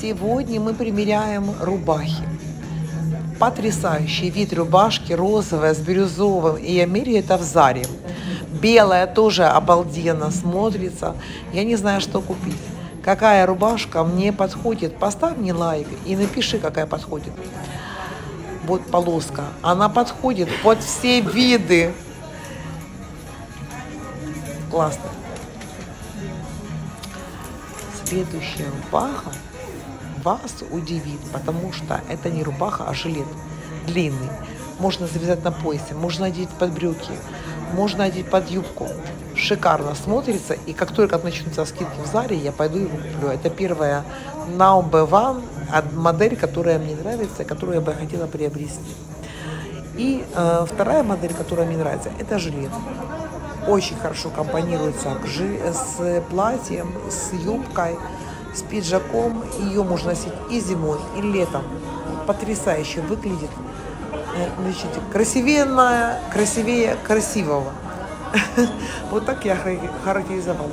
Сегодня мы примеряем рубахи. Потрясающий вид рубашки, розовая с бирюзовым. И я меряю это в Заре. Белая тоже обалденно смотрится. Я не знаю, что купить. Какая рубашка мне подходит. Поставь мне лайк и напиши, какая подходит. Вот полоска. Она подходит под все виды. Классно. Следующая рубаха вас удивит, потому что это не рубаха, а жилет длинный. Можно завязать на поясе, можно надеть под брюки, можно надеть под юбку. Шикарно смотрится, и как только начнутся скидки в Заре, я пойду его куплю. Это первая Number One модель, которая мне нравится, которую я бы хотела приобрести. И э, вторая модель, которая мне нравится, это жилет. Очень хорошо компонируется с платьем, с юбкой с пиджаком. Ее можно носить и зимой, и летом. Потрясающе выглядит. Э, значит, красивее, красивее красивого. Вот так я характеризовала.